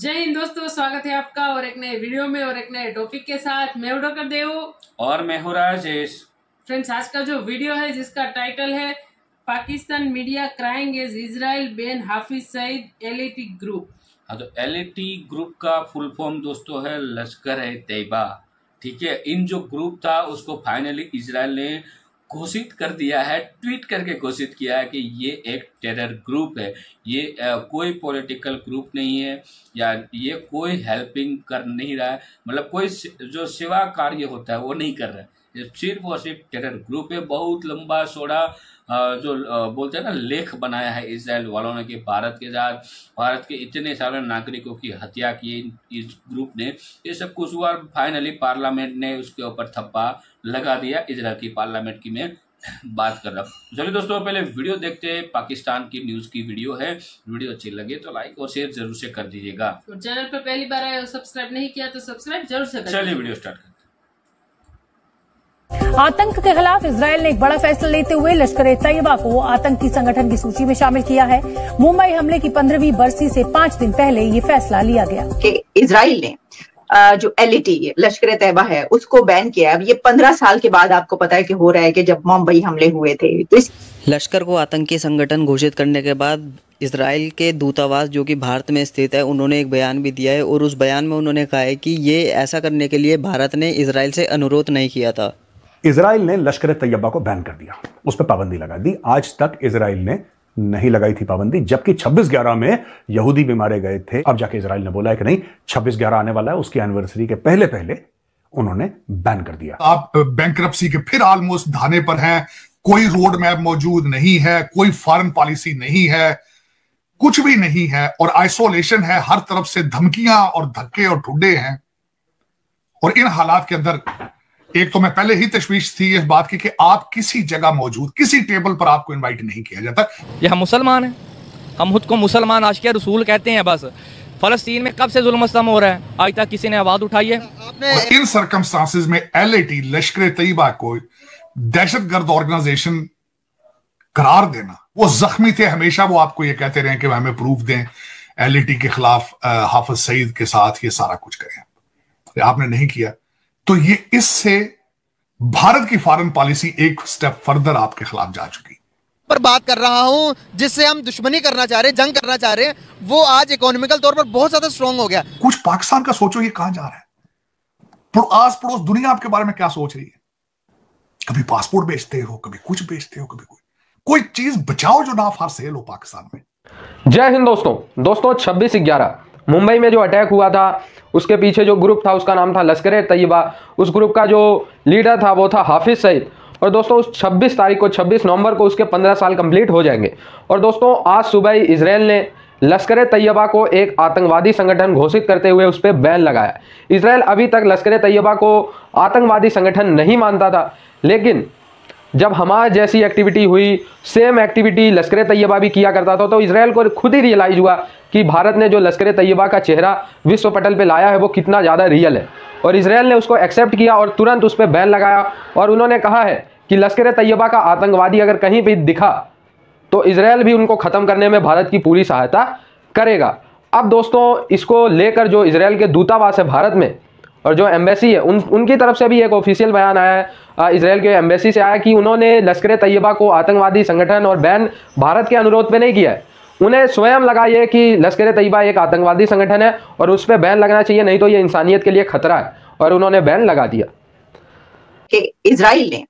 जय हिंद दोस्तों स्वागत है आपका और एक नए वीडियो में और एक नए टॉपिक के साथ। मैं हूँ डॉक्टर देव। और मैं हूँ राजेश। फ्रेंड्स आज का जो वीडियो है जिसका टाइटल है Pakistan media crying is Israel ban Hafiz Saeed LeT group हाँ तो एल ग्रुप का फुल फॉर्म दोस्तों है लश्कर है तैयबा। ठीक है इन जो ग्रुप था उसको फाइनली इसराइल ने घोषित कर दिया है ट्वीट करके घोषित किया है कि ये एक टेरर ग्रुप है। ये आ, कोई पॉलिटिकल ग्रुप नहीं है या ये कोई हेल्पिंग कर नहीं रहा है। मतलब कोई जो सेवा कार्य होता है वो नहीं कर रहा है। सिर्फ़ और सिर्फ़ टेरर ग्रुप है। बहुत लंबा अ, जो बोलते हैं ना लेख बनाया है इसराइल वालों ने कि भारत के साथ भारत के इतने सारे नागरिकों की हत्या की इस ग्रुप ने ये सब कुछ हुआ फाइनली पार्लियामेंट ने उसके ऊपर थप्पा लगा दिया इसराइल की पार्लियामेंट की मैं बात कर रहा हूँ चलिए दोस्तों पहले वीडियो देखते हैं। पाकिस्तान की न्यूज़ की वीडियो है। वीडियो अच्छी लगे तो लाइक और शेयर ज़रूर से कर दीजिएगा। चैनल पर पहली बार आए और सब्सक्राइब नहीं किया तो सब्सक्राइब ज़रूर से चलिए वीडियो स्टार्ट आतंक के खिलाफ इसराइल ने एक बड़ा फैसला लेते हुए लश्कर ए तैयबा को आतंकी संगठन की सूची में शामिल किया है। मुंबई हमले की पंद्रहवीं बरसी से पाँच दिन पहले ये फैसला लिया गया। कि इसराइल ने जो एल लश्कर तैयबा है उसको बैन किया अब ये पंद्रह साल के बाद आपको पता है कि हो रहा है कि जब मुंबई हमले हुए थे तो इस लश्कर को आतंकी संगठन घोषित करने के बाद इसराइल के दूतावास जो कि भारत में स्थित है उन्होंने एक बयान भी दिया है और उस बयान में उन्होंने कहा है कि ये ऐसा करने के लिए भारत ने इसराइल से अनुरोध नहीं किया था। इसराइल ने लश्कर तैयबा को बैन कर दिया, उस पर पाबंदी लगा दी। आज तक इसराइल ने नहीं लगाई थी पाबंदी, जबकि 26 ग्यारह में यहूदी भी मारे गए थे। अब जाके इसराइल ने बोला है कि नहीं 26 ग्यारह आने वाला है, उसकी एनिवर्सरी के पहले पहले उन्होंने बैन कर दिया। आप बैंक के फिर ऑलमोस्ट धाने पर हैं, कोई रोड मैप मौजूद नहीं है, कोई फॉरेन पॉलिसी नहीं है, कुछ भी नहीं है, और आइसोलेशन है, हर तरफ़ से धमकियाँ और धक्के और ठुडे हैं, और इन हालात के अंदर एक तो मैं पहले ही तशवीश थी इस बात की कि आप किसी जगह मौजूद किसी टेबल पर आपको इनवाइट नहीं किया जाता। ये हम मुसलमान हैं। हम खुद को मुसलमान आशिया रसूल कहते हैं बस। फलस्तीन में कब से जुल्म हो रहा है? आज तक किसी ने आवाज़ उठाई है? इन सरकमस्टांसिस में एल लश्कर तयबा को दहशतगर्द ऑर्गेनाइजेशन करार देना वो जख्मी थे हमेशा वो आपको ये कहते रहे कि हमें प्रूफ दें। एल के खिलाफ हाफिज सईद के साथ ये सारा कुछ करें। आपने नहीं किया। तो ये इससे भारत की फॉरेन पॉलिसी एक स्टेप फर्दर आपके खिलाफ जा चुकी। पर बात कर रहा हूँ जिससे हम दुश्मनी करना चाह रहे हैं जंग करना चाह रहे हैं वो आज इकोनॉमिकल तौर पर बहुत ज़्यादा स्ट्रांग हो गया। कुछ पाकिस्तान का सोचो ये कहाँ जा रहा है। आस पड़ोस दुनिया आपके बारे में क्या सोच रही है? कभी पासपोर्ट बेचते हो कभी कुछ बेचते हो कभी कोई। कोई चीज़ बचाओ जो ना फार सेल हो पाकिस्तान में। जय हिंद दोस्तों। दोस्तों 26 ग्यारह। मुंबई में जो अटैक हुआ था, उसके पीछे जो ग्रुप था, उसका नाम था लश्कर तैयबा उस ग्रुप का जो लीडर था, वो था हाफिज सईद। और दोस्तों, उस 26 तारीख को 26 नवंबर को उसके 15 साल कंप्लीट हो जाएँगे। और दोस्तों, आज सुबह इसराइल ने लश्कर तैयबा को एक आतंकवादी संगठन घोषित करते हुए उस पर बैन लगाया। इसराइल अभी तक लश्कर तैयबा को आतंकवादी संगठन नहीं मानता था, लेकिन जब हमारे जैसी एक्टिविटी हुई सेम एक्टिविटी लश्कर तैयबा भी किया करता था तो इसराइल को खुद ही रियलाइज़ हुआ कि भारत ने जो लश्कर तैयबा का चेहरा विश्व पटल पर लाया है, वो कितना ज़्यादा रियल है। और इसराइल ने उसको एक्सेप्ट किया और तुरंत उस पर बैन लगाया और उन्होंने कहा है कि लश्कर तैयबा का आतंकवादी अगर कहीं भी दिखा तो इसराइल भी उनको ख़त्म करने में भारत की पूरी सहायता करेगा। अब दोस्तों, इसको लेकर जो इसराइल के दूतावास है भारत में, और जो एम्बेसी है, उन, उनकी तरफ़ से भी एक ऑफिशियल बयान आया है इसराइल के एम्बेसी से आया कि उन्होंने लश्कर तैयबा को आतंकवादी संगठन और बैन भारत के अनुरोध पे नहीं किया है। उन्हें स्वयं लगा ये कि लश्कर तैयबा एक आतंकवादी संगठन है और उस पर बैन लगना चाहिए नहीं तो ये इंसानियत के लिए खतरा है और उन्होंने बैन लगा दिया। इसराइल ने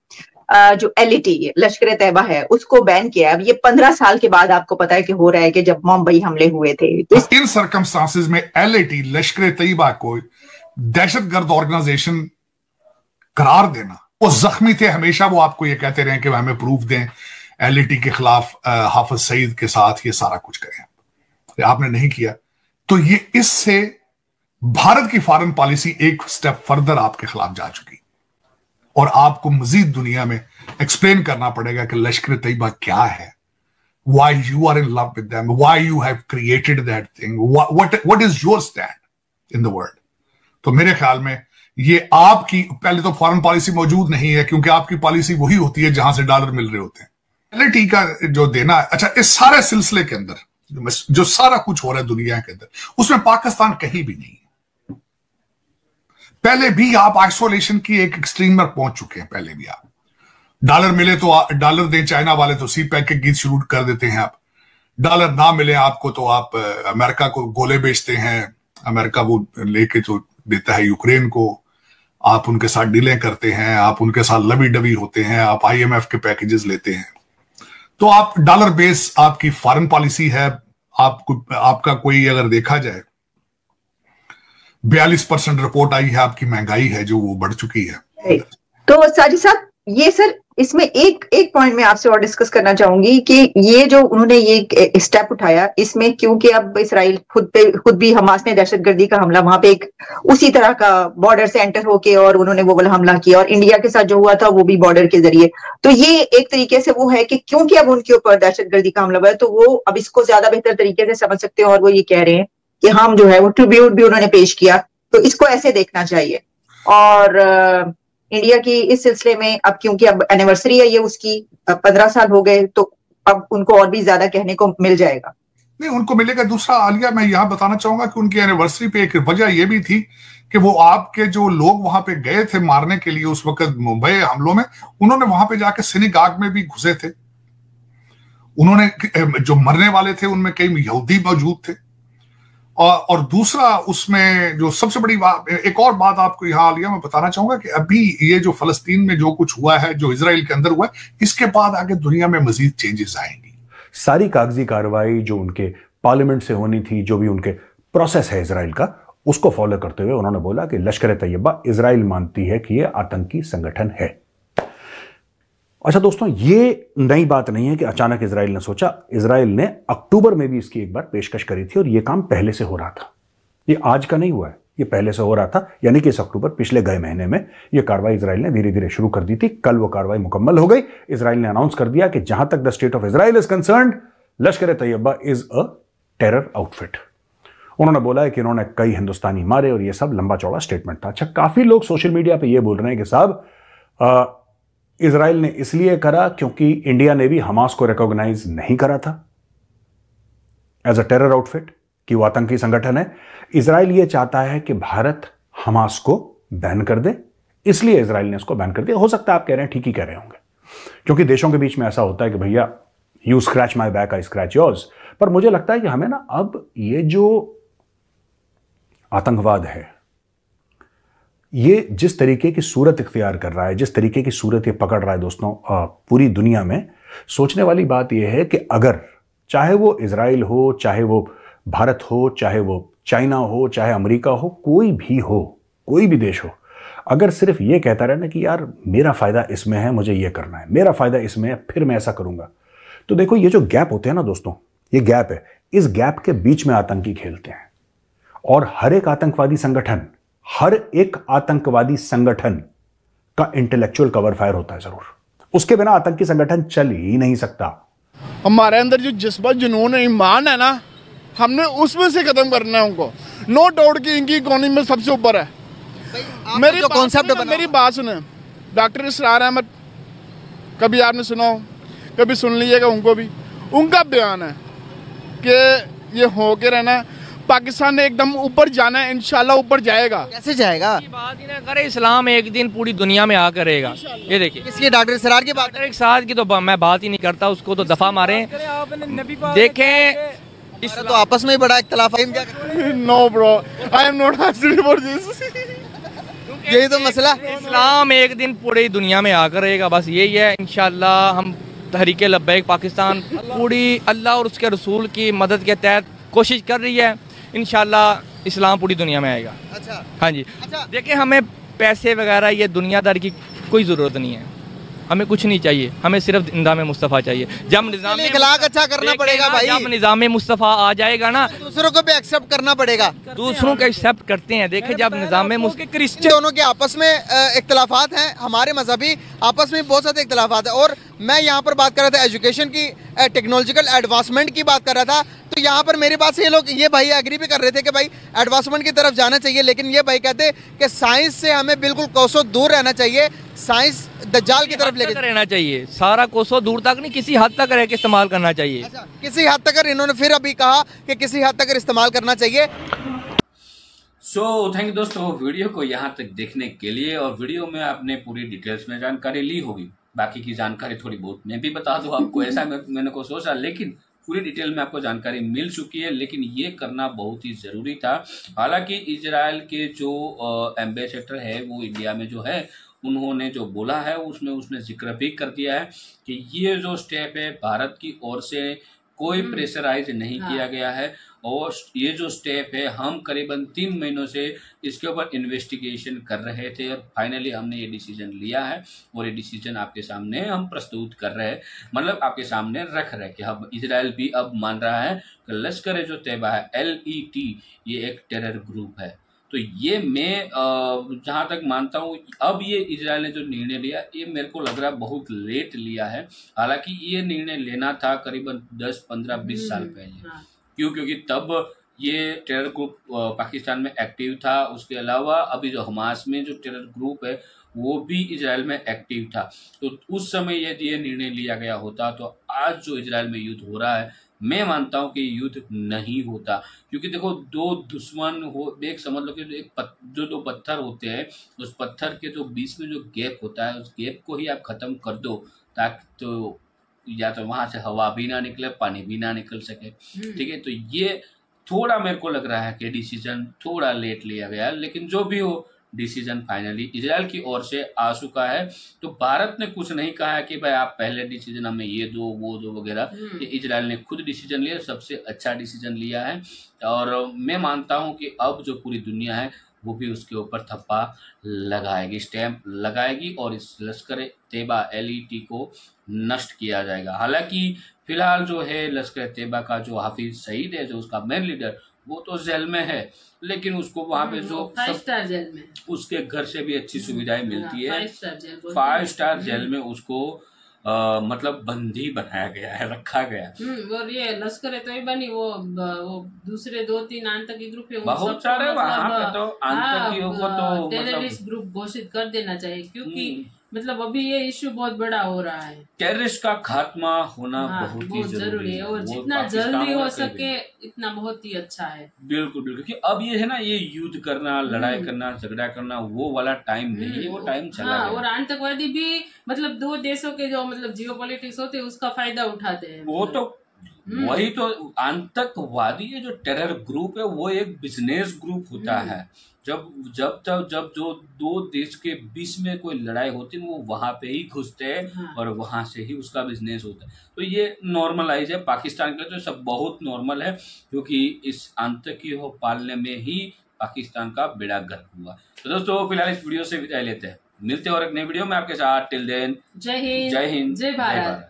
जो एल लश्कर तैयबा है उसको बैन किया अब ये पंद्रह साल के बाद आपको पता है कि हो रहा है कि जब मुंबई हमले हुए थे तो इन सरकमस्टांसिस में एल लश्कर तैयबा को दहशतगर्द ऑर्गेनाइजेशन करार देना? वो जख्मी थे हमेशा वो आपको ये कहते रहे कि हमें प्रूफ दें एल के खिलाफ हाफिज सईद के साथ ये सारा कुछ करें। ये आपने नहीं किया। तो ये इससे भारत की फॉरेन पॉलिसी एक स्टेप फर्दर आपके खिलाफ जा चुकी। और आपको मजीद दुनिया में एक्सप्लेन करना पड़ेगा कि लश्कर तैयबा क्या है। Why you are in love why you have created that thing, what what, what is your stand in the तो मेरे ख्याल में ये आपकी, पहले तो फॉरेन पॉलिसी मौजूद नहीं है, क्योंकि आपकी पॉलिसी वही होती है जहाँ से डॉलर मिल रहे होते हैं। एल का जो देना है अच्छा इस सारे सिलसिले के अंदर, जो सारा कुछ हो रहा है दुनिया के अंदर, उसमें पाकिस्तान कहीं भी नहीं पहले भी आप आइसोलेशन की एक एक्सट्रीम में पहुँच चुके हैं, पहले भी आप। डॉलर मिले तो डॉलर दें चाइना वाले तो सी पैक के गीत शुरू कर देते हैं आप। डॉलर ना मिले आपको तो आप अमेरिका को गोले बेचते हैं, अमेरिका वो लेके तो देता है यूक्रेन को। आप उनके साथ डीलें करते हैं, आप उनके साथ लबी डबी होते हैं, आप आईएमएफ के पैकेजेस लेते हैं। तो आप डॉलर बेस आपकी फॉरेन पॉलिसी है आपको आपका कोई अगर देखा जाए, बयालीस परसेंट रिपोर्ट आई है, आपकी महँगाई है, जो वो बढ़ चुकी है। तो साजिद साहब, ये सर इसमें एक एक पॉइंट में आपसे और डिस्कस करना चाहूँगी कि ये जो उन्होंने ये स्टेप उठाया, इसमें क्योंकि अब इसराइल खुद पे, खुद भी हमास ने दहशतगर्दी का हमला, वहाँ पे एक उसी तरह का बॉर्डर से एंटर होके और उन्होंने वो वाला हमला किया और इंडिया के साथ जो हुआ था वो भी बॉर्डर के ज़रिए। तो ये एक तरीके से वो है कि क्योंकि अब उनके ऊपर दहशतगर्दी का हमला हुआ है तो वो अब इसको ज़्यादा बेहतर तरीके से समझ सकते हैं और वो ये कह रहे हैं कि हम जो है वो ट्रिब्यूट भी उन्होंने पेश किया तो इसको ऐसे देखना चाहिए। और इंडिया की इस सिलसिले में, अब क्योंकि अब एनिवर्सरी है ये उसकी पंद्रह साल हो गए तो अब उनको और भी ज़्यादा कहने को मिल जाएगा। नहीं, उनको मिलेगा दूसरा आलिया, मैं यहाँ बताना चाहूँगा कि उनकी एनिवर्सरी पे एक वजह यह भी थी कि वो आपके जो लोग वहाँ पे गए थे मारने के लिए उस वक्त मुंबई हमलों में, उन्होंने वहाँ पे जाके सिनीगाग में भी घुसे थे। उन्होंने, जो मरने वाले थे, उनमें कई यहूदी मौजूद थे। और, और दूसरा उसमें जो सबसे बड़ी बात एक और बात आपको यहाँ लिया मैं बताना चाहूँगा कि अभी ये जो फलस्तीन में जो कुछ हुआ है जो इसराइल के अंदर हुआ है इसके बाद आगे दुनिया में मजीद चेंजेस आएँगी। सारी कागज़ी कार्रवाई जो उनके पार्लियामेंट से होनी थी जो भी उनके प्रोसेस है इसराइल का उसको फॉलो करते हुए उन्होंने बोला कि लश्कर तैयबा इसराइल मानती है कि यह आतंकी संगठन है। अच्छा दोस्तों, ये नई बात नहीं है कि अचानक इसराइल ने सोचा। इसराइल ने अक्टूबर में भी इसकी एक बार पेशकश करी थी और ये काम पहले से हो रहा था। ये आज का नहीं हुआ है, ये पहले से हो रहा था, यानी कि इस अक्टूबर पिछले गए महीने में ये कार्रवाई इसराइल ने धीरे धीरे शुरू कर दी थी। कल वो कार्रवाई मुकम्मल हो गई। इसराइल ने अनाउंस कर दिया कि जहाँ तक the state of Israel is concern Lashkar Taiba is a terror outfit उन्होंने बोला है कि उन्होंने कई हिंदुस्तानी मारे और ये सब लंबा चौड़ा स्टेटमेंट था। अच्छा काफ़ी लोग सोशल मीडिया पर यह बोल रहे हैं कि साहब इसराइल ने इसलिए करा क्योंकि इंडिया ने भी हमास को रिकॉग्नाइज नहीं करा था। एज अ टेरर आउटफिट कि वो आतंकी संगठन है, इसराइल ये चाहता है कि भारत हमास को बैन कर दे। इसलिए इसराइल ने इसको बैन कर दिया। हो सकता है आप कह रहे हैं, ठीक ही कह रहे होंगे। क्योंकि देशों के बीच में ऐसा होता है कि भैया you scratch my back I scratch yours पर मुझे लगता है कि हमें ना, अब ये जो आतंकवाद है ये जिस तरीके की सूरत इख्तियार कर रहा है, जिस तरीके की सूरत ये पकड़ रहा है दोस्तों पूरी दुनिया में, सोचने वाली बात यह है कि अगर चाहे वो इसराइल हो, चाहे वो भारत हो, चाहे वो चाइना हो, चाहे अमेरिका हो, कोई भी हो, कोई भी देश हो, अगर सिर्फ़ ये कहता रहे ना कि यार मेरा फ़ायदा इसमें है, मुझे ये करना है, मेरा फ़ायदा इसमें है, फिर मैं ऐसा करूँगा। तो देखो ये जो गैप होते हैं ना दोस्तों, ये गैप है, इस गैप के बीच में आतंकी खेलते हैं, और हर एक आतंकवादी संगठन हर एक आतंकवादी संगठन का इंटेलेक्चुअल कवर फायर होता है ज़रूर। उसके बिना आतंकी संगठन चल ही नहीं सकता। हमारे अंदर जो जज्बा जुनून ईमान है ना हमने उसमें से खत्म करना है उनको। नो डाउट की इनकी इकोनॉमी में सबसे ऊपर है। मेरी कॉन्सेप्ट मेरी बात सुने। डॉक्टर इसरार अहमद कभी आपने सुना हो? कभी सुन लीजिएगा उनको भी। उनका बयान है कि ये हो के रहना पाकिस्तान ने एकदम ऊपर जाना है इनशाला ऊपर जाएगा। कैसे जाएगा? बात ही ना करे इस्लाम एक दिन पूरी दुनिया में आकर रहेगा ये देखिए। किसकी डॉक्टर सरार की बात? एक साथ की तो मैं बात ही नहीं करता उसको तो दफ़ा मारे। देखें इस तो आपस में ही बड़ा इख्तलाफ है। No bro I am not for this यही तो मसला। इस्लाम एक दिन पूरी दुनिया में आकर रहेगा बस यही है इनशाला हम तहरीक लब्बैक पाकिस्तान पूरी अल्लाह और उसके रसूल की मदद के तहत कोशिश कर रही है। इन इस्लाम पूरी दुनिया में आएगा। अच्छा। हाँ जी। अच्छा। देखिए हमें पैसे वगैरह ये दुनियादारी की कोई ज़रूरत नहीं है। हमें कुछ नहीं चाहिए। हमें सिर्फ़ निज़ाम मुस्तफ़ा चाहिए। जब निज़ाम इखलाक अच्छा करना पड़ेगा भाई। जब निज़ाम मुस्तफ़ा आ जाएगा ना दूसरों को भी एक्सेप्ट करना पड़ेगा। दूसरों को एक्सेप्ट करते हैं। देखे जब निज़ाम क्रिश्चियन दोनों के आपस में इख्तलाफात हैं। हमारे मजहबी आपस में बहुत सारे इख्तलाफात है। और मैं यहाँ पर बात कर रहा था एजुकेशन की टेक्नोलॉजिकल एडवांसमेंट की बात कर रहा था। तो यहाँ पर मेरे पास ये लोग ये भाई एग्री भी कर रहे थे कि भाई एडवांसमेंट की तरफ़ जाना चाहिए। लेकिन ये भाई कहते कि साइंस से हमें बिल्कुल कोसों दूर रहना चाहिए। साइंस दज्जाल की तरफ़ लेके रहना चाहिए। सारा कोसो दूर तक नहीं किसी हद तक रह के इस्तेमाल करना चाहिए। अच्छा, किसी हद तक इन्होंने फिर अभी कहा कि किसी हद तक इस्तेमाल करना चाहिए। सो थैंक यू दोस्तों वीडियो को यहाँ तक देखने के लिए और वीडियो में आपने पूरी डिटेल्स में जानकारी ली होगी। बाकी की जानकारी थोड़ी बहुत मैं भी बता दू आपको ऐसा मैंने को सोचा लेकिन पूरी डिटेल में आपको जानकारी मिल चुकी है, लेकिन ये करना बहुत ही ज़रूरी था। हालाँकि इसराइल के जो एम्बेसडर है, वो इंडिया में जो है, उन्होंने जो बोला है, उसमें उसने ज़िक्र भी कर दिया है कि ये जो स्टेप है, भारत की ओर से कोई प्रेशराइज नहीं हाँ। किया गया है। और ये जो स्टेप है हम करीबन तीन महीनों से इसके ऊपर इन्वेस्टिगेशन कर रहे थे और फाइनली हमने ये डिसीज़न लिया है और ये डिसीज़न आपके सामने हम प्रस्तुत कर रहे हैं। मतलब आपके सामने रख रहे कि हम इसराइल भी अब मान रहा है कि लश्कर जो तैयबा है एल ई टी ये एक टेरर ग्रुप है। तो ये मैं जहाँ तक मानता हूँ अब ये इसराइल ने जो निर्णय लिया ये मेरे को लग रहा है बहुत लेट लिया है। हालाँकि ये निर्णय लेना था करीबन 10 15 20 साल हम्म, पहले। हाँ। क्यों? क्योंकि तब ये टेरर ग्रुप पाकिस्तान में एक्टिव था। उसके अलावा अभी जो हमास में जो टेरर ग्रुप है वो भी इसराइल में एक्टिव था। तो उस समय यदि ये निर्णय लिया गया होता तो आज जो इसराइल में युद्ध हो रहा है मैं मानता हूँ कि युद्ध नहीं होता। क्योंकि देखो दो दुश्मन हो एक समझ लो कि एक पत, जो दो पत्थर होते हैं उस पत्थर के जो बीच में जो गैप होता है उस गैप को ही आप खत्म कर दो ताकि तो या तो वहाँ से हवा भी ना निकले पानी भी ना निकल सके। हम्म। ठीक है? तो ये थोड़ा मेरे को लग रहा है कि डिसीज़न थोड़ा लेट लिया गया लेकिन जो भी हो डिसीज़न फाइनली इसराइल की ओर से आ चुका है। तो भारत ने कुछ नहीं कहा है कि भाई आप पहले डिसीज़न हमें ये दो वो दो वगैरह। हम्म। इसराइल ने खुद डिसीज़न लिया सबसे अच्छा डिसीज़न लिया है। और मैं मानता हूँ कि अब जो पूरी दुनिया है वो भी उसके ऊपर थप्पा लगाएगी स्टैंप लगाएगी और इस लश्कर तेबा एल को नष्ट किया जाएगा। हालाँकि फ़िलहाल जो है लश्कर तेबा का जो हाफिज सईद है जो उसका मेन लीडर वो तो जेल में है लेकिन उसको वहाँ पे जो फाइव स्टार जेल में उसके घर से भी अच्छी सुविधाएँ मिलती है फाइव स्टार जेल में उसको आ, मतलब बंदी बनाया गया है रखा गया हम्म, और ये लश्कर तो ही बनी वो वो दूसरे दो तीन आतंकी ग्रुप है बहुत सारे वहाँ पे मतलब, तो आतंकियों को तो टेररिस्ट मतलब ग्रुप घोषित कर देना चाहिए क्योंकि हम्म। मतलब अभी ये इश्यू बहुत बड़ा हो रहा है टेररिस्ट का खात्मा होना हाँ, बहुत, बहुत ही ज़रूरी है और जितना जल्दी हो सके इतना बहुत ही अच्छा है बिल्कुल बिल्कुल क्योंकि अब ये है ना ये युद्ध करना लड़ाई हम्म। करना झगड़ा करना वो वाला टाइम नहीं है वो टाइम हम्म। चला हाँ, और आतंकवादी भी मतलब दो देशों के जो मतलब जियो होते हैं उसका फ़ायदा उठाते हैं वो तो हम्म। वही तो आतंकवादी जो टेरर ग्रुप है वो एक बिज़नेस ग्रुप होता है। जब जब तक जब जो दो देश के बीच में कोई लड़ाई होती है वो वहाँ पे ही घुसते हैं हाँ। और वहाँ से ही उसका बिज़नेस होता है। तो ये नॉर्मलाइज है। पाकिस्तान के लिए तो सब बहुत नॉर्मल है क्योंकि इस आतंकी हो पालने में ही पाकिस्तान का बेड़ा गर्क हुआ। तो दोस्तों फ़िलहाल इस वीडियो से विदाई लेते हैं। मिलते हैं और एक नई वीडियो में। आपके साथ टिल देन जय हिंद। जय हिंद। जय भारत।